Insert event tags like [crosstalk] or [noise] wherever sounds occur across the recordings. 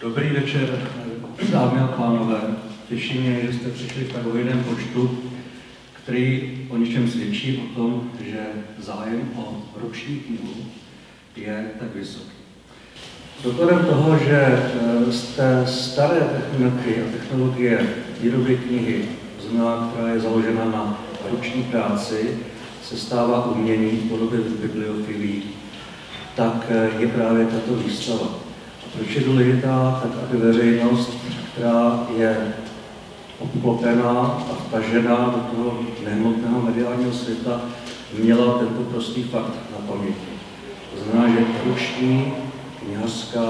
Dobrý večer, dámy a pánové. Těší mě, že jste přišli v tak hojném počtu, který o něčem svědčí o tom, že zájem o roční knihu je tak vysoký. Dokladem toho, že eh, z té staré techniky a technologie výroby knihy, znamená, která je založena na ruční práci, se stává umění v podobě bibliofilí, tak eh, je právě tato výstava. Proč je důležitá? Tak aby veřejnost, která je obklopená a vtažená do toho nehmotného mediálního světa, měla tento prostý fakt na paměti. To znamená, že ruční, knihařská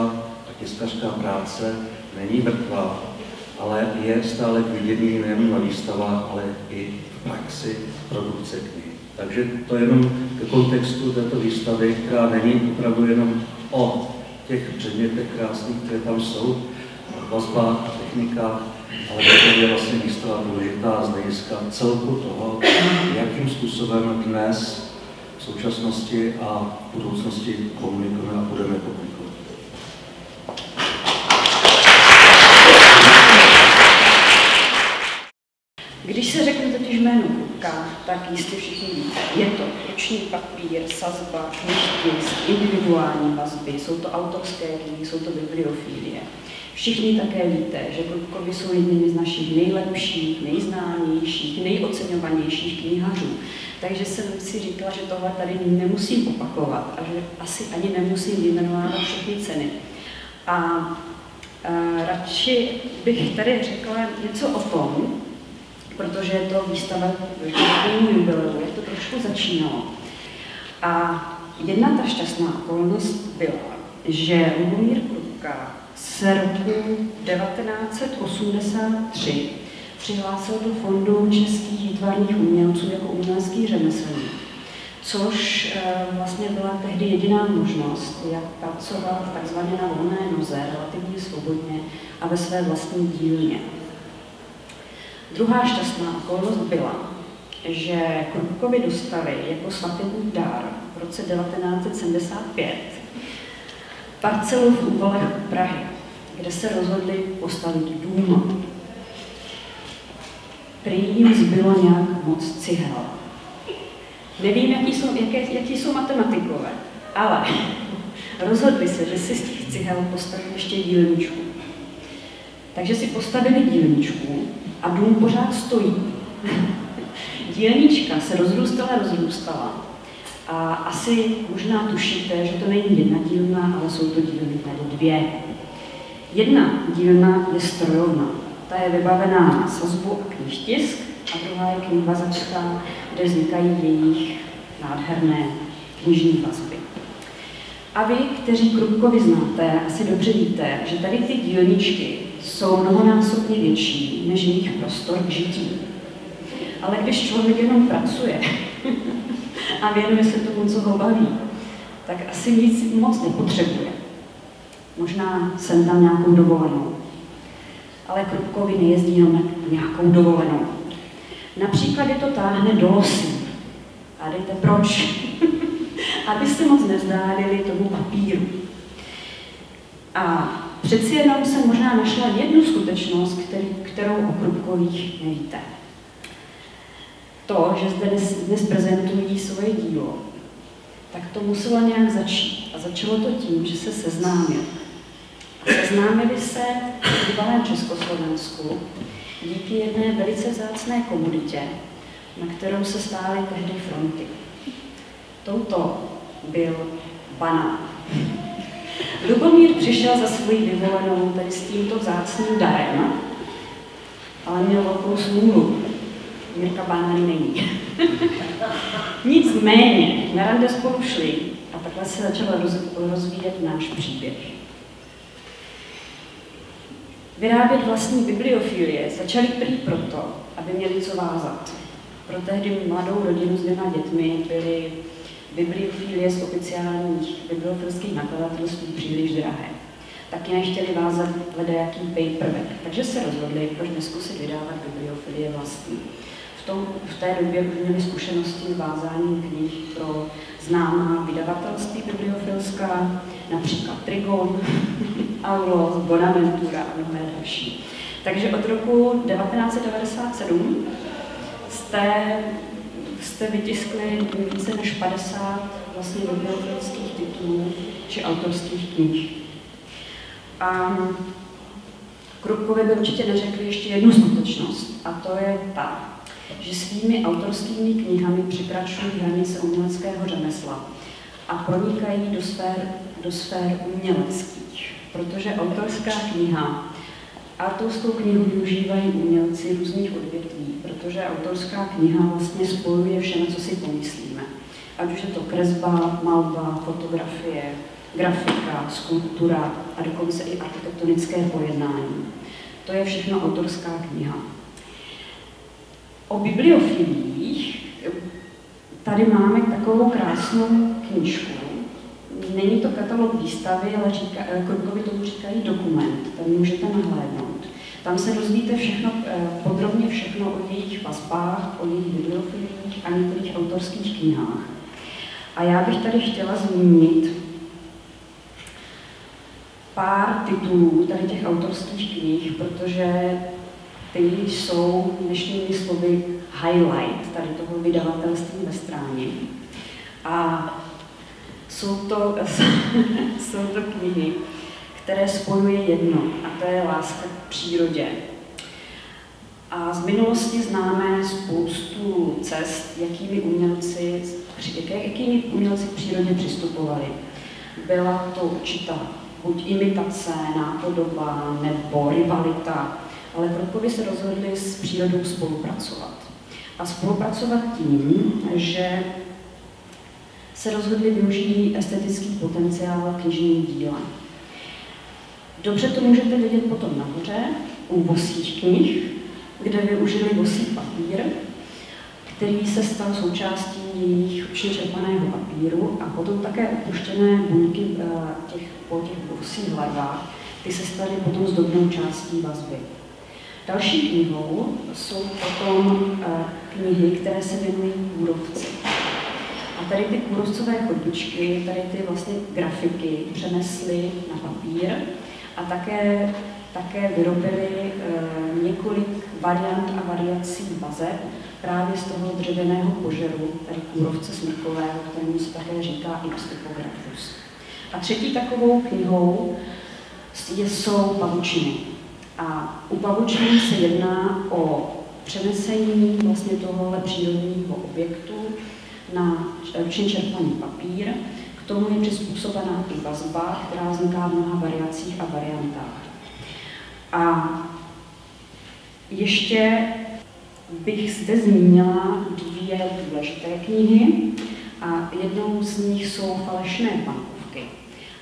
a tiskařská práce není mrtvá, ale je stále k vidění nejen na výstavách, ale i v praxi produkce knihy. Takže to je jenom ke kontextu této výstavy, která není opravdu jenom o těch předmětech krásných, které tam jsou, vazbách a technikách, ale to je vlastně výstava důležitá z hlediska celku toho, jakým způsobem dnes v současnosti a v budoucnosti komunikujeme a budeme komunikovat. Když se řekne totiž jméno Kupka, tak jistě všichni víte. Je to ruční papír, sazba, knižky, individuální vazby, jsou to autorské knihy, jsou to bibliofílie. Všichni také víte, že Krupkovi jsou jednými z našich nejlepších, nejznámějších, nejoceňovanějších knihařů. Takže jsem si říkala, že tohle tady nemusím opakovat a že asi ani nemusím vyjmenovat všechny ceny. A, a radši bych tady řekla něco o tom, protože je to výstava k jubileu, jak to trošku začínalo. A jedna ta šťastná okolnost byla, že Lubomír Krupka se roku 1983 přihlásil do fondu českých výtvarných umělců jako umělecký řemeslník, což e, vlastně byla tehdy jediná možnost, jak pracovat takzvaně na volné noze, relativně svobodně a ve své vlastní dílně. Druhá šťastná okolnost byla, že Krupkovi dostali jako svatební dar v roce 1975 parcelu v úvalech Prahy, kde se rozhodli postavit dům. Prý jim zbylo nějak moc cihel. Nevím, jaký jsou, jaké, jaký jsou matematikové, ale [laughs] rozhodli se, že si z těch cihel postaví ještě dílničku. Takže si postavili dílničku a dům pořád stojí. Dílnička se rozrůstala, rozrůstala. A asi možná tušíte, že to není jedna dílna, ale jsou to dílny tady dvě. Jedna dílna je strojovna. Ta je vybavená na sazbu a knižtisk a druhá je knihovazačka, kde vznikají jejich nádherné knižní vazby. A vy, kteří Krupkovi znáte, asi dobře víte, že tady ty dílničky jsou mnohonásobně větší než jejich prostor k žití. Ale když člověk jenom pracuje [laughs] a věnuje se tomu, co ho baví, tak asi nic moc nepotřebuje. Možná jsem tam nějakou dovolenou. Ale Krupkovi nejezdí jenom nějakou dovolenou. Například je to táhne do losy. A dejte proč? [laughs] Aby se moc nezdálili tomu papíru. A Přeci jenom jsem možná našla jednu skutečnost, který, kterou o Krupkových nevíte. To, že zde dnes, dnes prezentují svoje dílo, tak to muselo nějak začít. A začalo to tím, že se seznámil. Seznámili se v bývalém Československu díky jedné velice vzácné komoditě, na kterou se stály tehdy fronty. Touto byl banán. Lubomír přišel za svojí vyvolenou tady s tímto vzácným darem, ale měl velkou smůlu. Mirka Bánány není. [laughs] Nicméně, na rande spolu šli a takhle se začal roz, rozvíjet náš příběh. Vyrábět vlastní bibliofilie začali prý proto, aby měli co vázat. Pro tehdy mladou rodinu s dvěma dětmi byly bibliofílie z oficiálních bibliofilských nakladatelství příliš drahé. Taky nechtěli vázat ledajaký paperback, takže se rozhodli, proč neskusit vydávat bibliofilie vlastní. V, tom, v té době už měli zkušenosti vázání knih pro známá vydavatelství bibliofilská, například Trigon, [laughs] Aulos, Bonaventura a mnohé další. Takže od roku 1997 jste, jste vytiskli více než 50 vlastně bibliofilických titulů či autorských knih. A Krupkovi by určitě neřekli ještě jednu skutečnost, a to je ta, že svými autorskými knihami překračují hranice uměleckého řemesla a pronikají do sfér, do sfér uměleckých, protože autorská kniha Autorskou knihu využívají umělci různých odvětví, protože autorská kniha vlastně spojuje všechno, co si pomyslíme. Ať už je to kresba, malba, fotografie, grafika, skulptura a dokonce i architektonické pojednání. To je všechno autorská kniha. O bibliofilích tady máme takovou krásnou knižku. Není to katalog výstavy, ale říká, Krupkovi tomu říkají dokument, tam můžete nahlédnout. Tam se dozvíte všechno, eh, podrobně všechno o jejich vazbách, o jejich bibliofilích a některých autorských knihách. A já bych tady chtěla zmínit pár titulů tady těch autorských knih, protože ty jsou dnešními slovy highlight tady toho vydavatelství ve stráně. A jsou to, [laughs] jsou to knihy, které spojuje jedno, a to je láska k přírodě. A z minulosti známe spoustu cest, jakými umělci, jakými umělci k přírodě přistupovali. Byla to určitá buď imitace, nápodoba nebo rivalita, ale Krotkovi se rozhodli s přírodou spolupracovat. A spolupracovat tím, že se rozhodli využít estetický potenciál knižního díla. Dobře to můžete vidět potom nahoře, u vosích knih, kde využili vosí papír, který se stal součástí jejich čerpaného papíru a potom také opuštěné buňky eh, těch, po těch vosích hlavách, ty se staly potom zdobnou částí vazby. Další knihou jsou potom eh, knihy, které se věnují kůrovci. A tady ty kůrovcové chodbičky, tady ty vlastně grafiky přenesly na papír a také, také vyrobili e, několik variant a variací vazeb právě z toho dřevěného požeru, tady kůrovce smrkového, kterému se také říká Ipstipografus. A třetí takovou knihou jsou pavučiny. A u pavučin se jedná o přenesení vlastně tohohle přírodního objektu na čerpaný papír. K tomu je přizpůsobená i vazba, která vzniká v mnoha variacích a variantách. A ještě bych zde zmínila dvě důležité knihy a jednou z nich jsou falešné bankovky.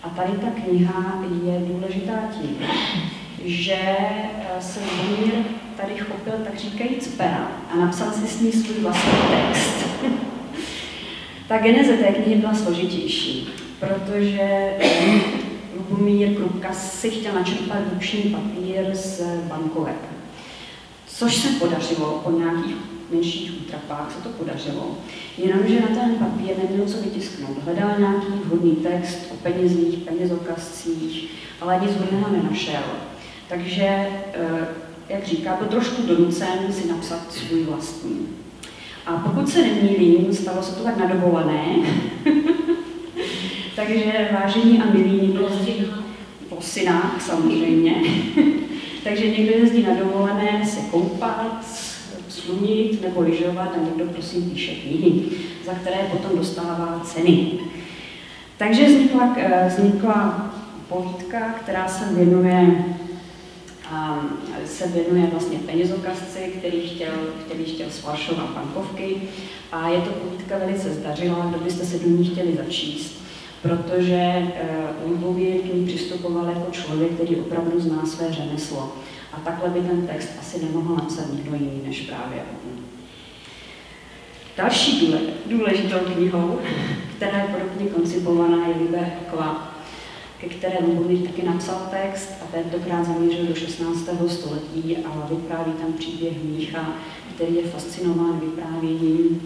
A tady ta kniha je důležitá tím, že eh, se Lumír tady chopil tak říkajíc pera a napsal si s ní svůj vlastní text. [laughs] Ta geneze té knihy byla složitější, protože eh, Lubomír Krupka si chtěl načerpat ruční papír z bankovek. Což se podařilo po nějakých menších útrapách, se to podařilo. Jenomže na ten papír neměl co vytisknout. Hledal nějaký vhodný text o penězích, penězokazcích, ale nic hodného nenašel. Takže, eh, jak říká, byl trošku donucen si napsat svůj vlastní. A pokud se nemýlím, stalo se to tak na dovolené, [laughs] takže vážení a milí, někdo jezdí po synách samozřejmě, [laughs] takže někdo jezdí na dovolené se koupat, slunit nebo lyžovat a někdo prosím píše knihy, za které potom dostává ceny. Takže vznikla, eh, vznikla povídka, která se věnuje se věnuje vlastně penězokazci, který chtěl, který chtěl sfalšovat bankovky a je to povídka velice zdařilá, kdo byste se do ní chtěli začíst, protože Lubově k ní přistupoval jako člověk, který opravdu zná své řemeslo. A takhle by ten text asi nemohl napsat nikdo jiný než právě on. Další důležitou knihou, která je podobně koncipovaná, je Liber Kva, ke kterému Lubomír taky napsal text a tentokrát zamířil do 16. století a vypráví tam příběh Mícha, který je fascinován vyprávěním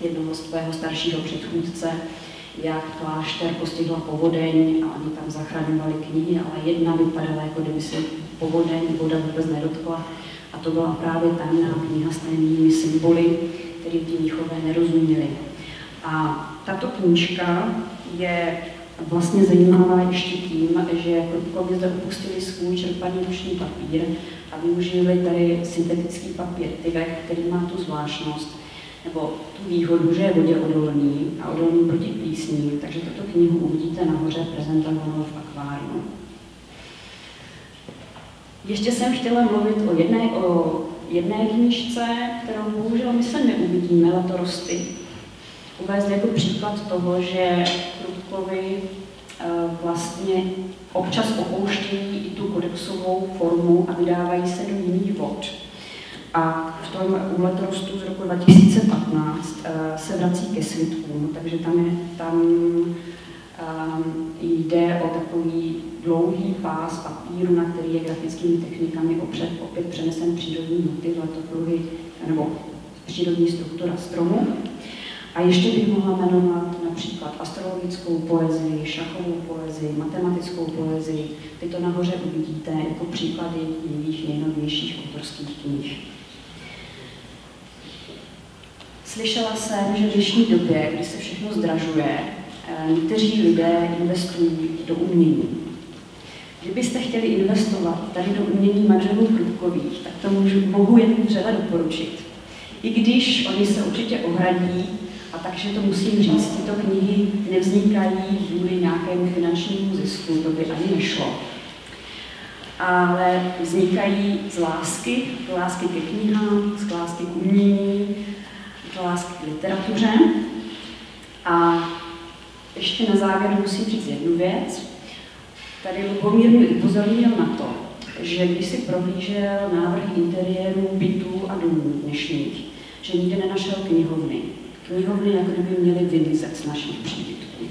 jednoho svého staršího předchůdce, jak klášter postihla povodeň a oni tam zachraňovali knihy, ale jedna vypadala, jako kdyby se povodeň voda vůbec nedotkla. A to byla právě tajemná kniha s tajemnými symboly, který ti mnichové nerozuměli. A tato knížka je vlastně zajímavá ještě tím, že Krupkovi zde opustili svůj čerpaný ruční papír a využili tady syntetický papír Tivek, který má tu zvláštnost, nebo tu výhodu, že je vodě odolný a odolný proti plísní, takže tuto knihu uvidíte nahoře prezentovanou v akváriu. Ještě jsem chtěla mluvit o jedné, o jedné knižce, kterou bohužel my se neuvidíme, letorosty. Uvést jako příklad toho, že Krutkovi eh, vlastně občas opouštějí i tu kodexovou formu a vydávají se do jiných vod. A v tom úletorostu z roku 2015 eh, se vrací ke svitkům, takže tam, je, tam um, jde o takový dlouhý pás papíru, na který je grafickými technikami opřed, opět přenesen přírodní motiv, letokruhy nebo přírodní struktura stromu. A ještě bych mohla jmenovat například astrologickou poezii, šachovou poezii, matematickou poezii. Tyto nahoře uvidíte jako příklady jejich nejnovějších autorských knih. Slyšela jsem, že v dnešní době, kdy se všechno zdražuje, eh, někteří lidé investují do umění. Kdybyste chtěli investovat tady do umění manželů Krupkových, tak to můžu, mohu jen vřele doporučit. I když oni se určitě ohradí, a takže to musím říct, tyto knihy nevznikají kvůli nějakému finančnímu zisku, to by ani nešlo. Ale vznikají z lásky, z lásky ke knihám, z lásky k umění, z lásky k literatuře. A ještě na závěr musím říct jednu věc. Tady Lubomír mi upozornil na to, že když si prohlížel návrh interiéru bytů a domů dnešních, že nikde nenašel knihovny. Knihovny jako kdyby měly vymizet z našich příbytků.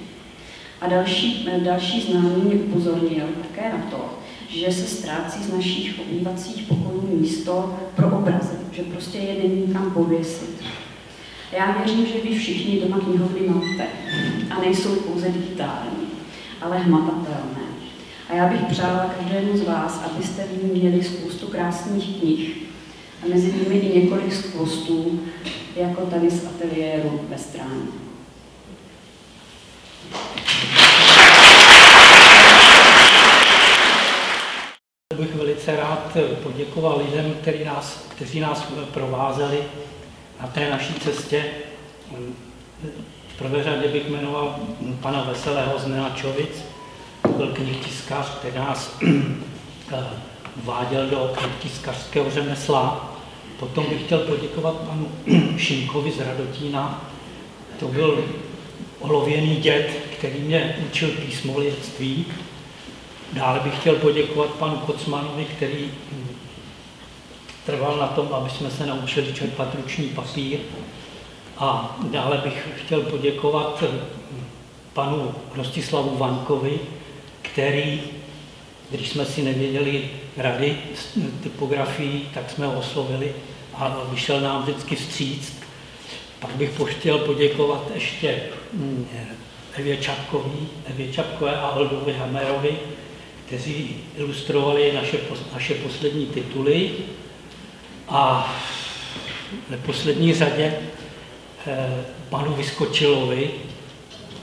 A další, další známý mě upozornil také na to, že se ztrácí z našich obývacích pokojů místo pro obrazy, že prostě je není kam pověsit. Já věřím, že vy všichni doma knihovny máte a nejsou pouze digitální, ale hmatatelné. A já bych přála každému z vás, abyste v ní měli spoustu krásných knih a mezi nimi i několik skvostů, jako tady z ateliéru ve stráně. bych velice rád poděkoval lidem, který nás, kteří nás provázeli na té naší cestě. V prvé řadě bych jmenoval pana Veselého z Nenačovic, byl knihtiskař, který nás [clears throat] eh, váděl do knihtiskařského řemesla. Potom bych chtěl poděkovat panu [clears throat] Šimkovi z Radotína. To byl olověný děd, který mě učil písmovědství. Dále bych chtěl poděkovat panu Kocmanovi, který trval na tom, aby jsme se naučili čerpat ruční papír. A dále bych chtěl poděkovat panu Rostislavu Vankovi, který, když jsme si nevěděli rady s typografií, tak jsme ho oslovili a vyšel nám vždycky vstříc. Pak bych chtěl poděkovat ještě mm, Evě Čapkový, Evě Čapkové a Oldovi Hamerovi, kteří ilustrovali naše, naše poslední tituly. A v neposlední řadě eh, panu Vyskočilovi,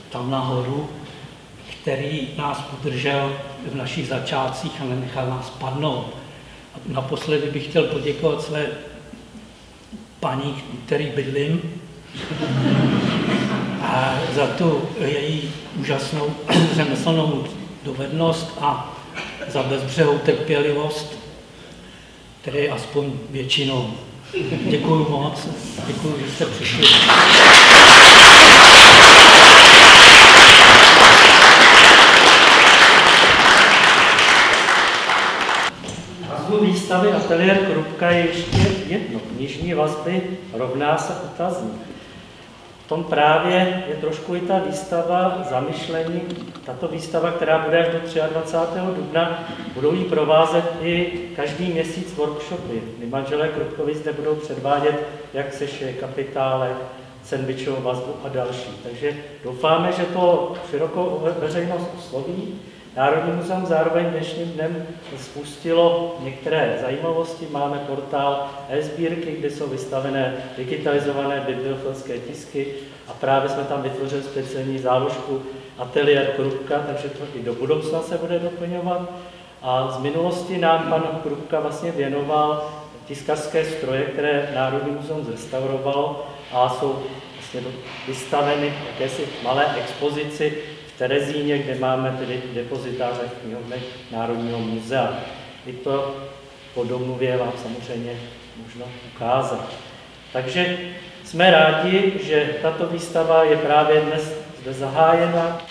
tam nahoru, který nás udržel v našich začátcích a nenechal nás padnout. Naposledy bych chtěl poděkovat své paní, který bydlím, a za tu její úžasnou [clears throat] řemeslnou dovednost a za bezbřehou trpělivost, které aspoň většinou. Děkuji moc, děkuji, že jste přišli. Výstavy Ateliér Krupka je ještě jedno. Knižní vazby rovná se otazník. V tom právě je trošku i ta výstava zamyšlení. Tato výstava, která bude až do 23. dubna, budou jí provázet i každý měsíc workshopy, kdy manželé Krupkovi zde budou předvádět, jak se šije kapitálek, sandvičovou vazbu a další. Takže doufáme, že to širokou veřejnost osloví. Národní muzeum zároveň dnešním dnem spustilo některé zajímavosti. Máme portál e-sbírky, kde jsou vystavené digitalizované bibliofilské tisky a právě jsme tam vytvořili speciální záložku ateliér Krupka, takže to i do budoucna se bude doplňovat. A z minulosti nám pan Krupka vlastně věnoval tiskařské stroje, které Národní muzeum zrestaurovalo a jsou vlastně vystaveny jakési malé expozici v Terezíně, kde máme tedy depozitáře v knihovně Národního muzea. I to po domluvě vám samozřejmě možno ukázat. Takže jsme rádi, že tato výstava je právě dnes zde zahájena.